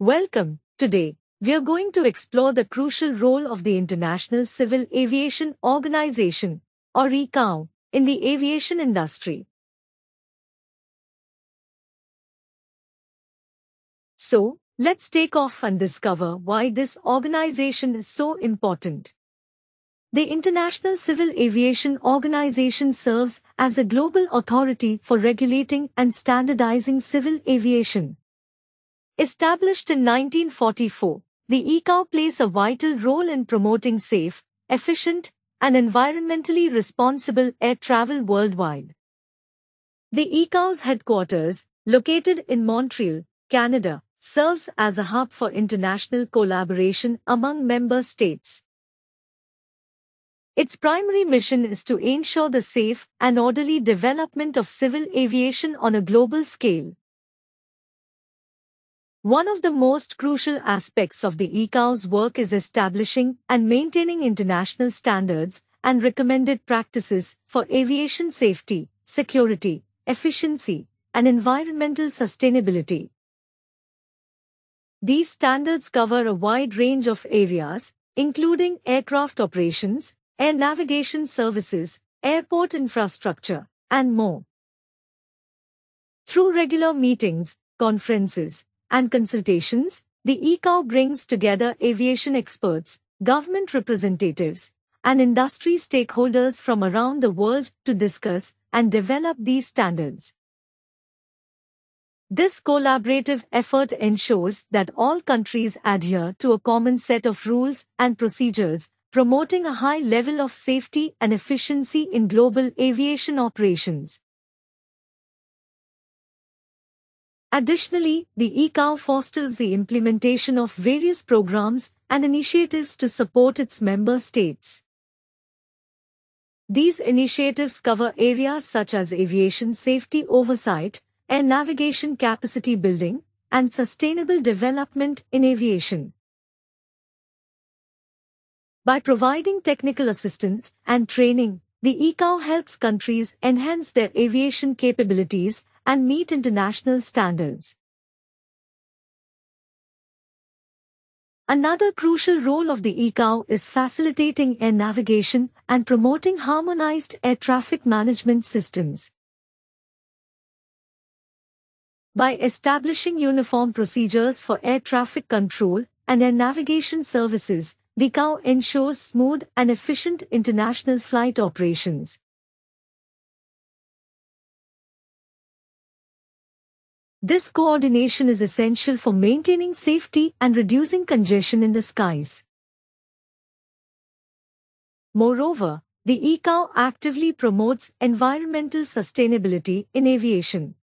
Welcome. Today, we are going to explore the crucial role of the International Civil Aviation Organization, or ICAO, in the aviation industry. So, let's take off and discover why this organization is so important. The International Civil Aviation Organization serves as the global authority for regulating and standardizing civil aviation. Established in 1944, the ICAO plays a vital role in promoting safe, efficient, and environmentally responsible air travel worldwide. The ICAO's headquarters, located in Montreal, Canada, serves as a hub for international collaboration among member states. Its primary mission is to ensure the safe and orderly development of civil aviation on a global scale. One of the most crucial aspects of the ICAO's work is establishing and maintaining international standards and recommended practices for aviation safety, security, efficiency, and environmental sustainability. These standards cover a wide range of areas, including aircraft operations, air navigation services, airport infrastructure, and more. Through regular meetings, conferences, and consultations, the ICAO brings together aviation experts, government representatives, and industry stakeholders from around the world to discuss and develop these standards. This collaborative effort ensures that all countries adhere to a common set of rules and procedures, promoting a high level of safety and efficiency in global aviation operations. Additionally, the ICAO fosters the implementation of various programs and initiatives to support its member states. These initiatives cover areas such as aviation safety oversight, air navigation capacity building, and sustainable development in aviation. By providing technical assistance and training, the ICAO helps countries enhance their aviation capabilities and meet international standards. Another crucial role of the ICAO is facilitating air navigation and promoting harmonized air traffic management systems. By establishing uniform procedures for air traffic control and air navigation services, the ICAO ensures smooth and efficient international flight operations. This coordination is essential for maintaining safety and reducing congestion in the skies. Moreover, the ICAO actively promotes environmental sustainability in aviation.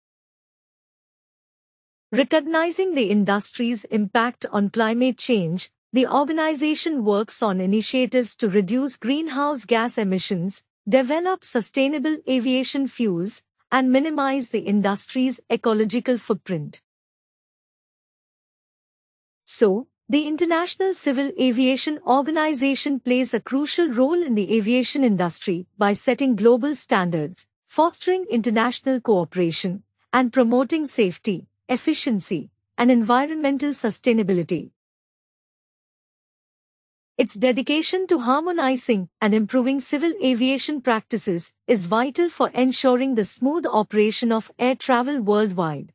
Recognizing the industry's impact on climate change, the organization works on initiatives to reduce greenhouse gas emissions, develop sustainable aviation fuels, and minimize the industry's ecological footprint. So, the International Civil Aviation Organization plays a crucial role in the aviation industry by setting global standards, fostering international cooperation, and promoting safety, efficiency, and environmental sustainability. Its dedication to harmonizing and improving civil aviation practices is vital for ensuring the smooth operation of air travel worldwide.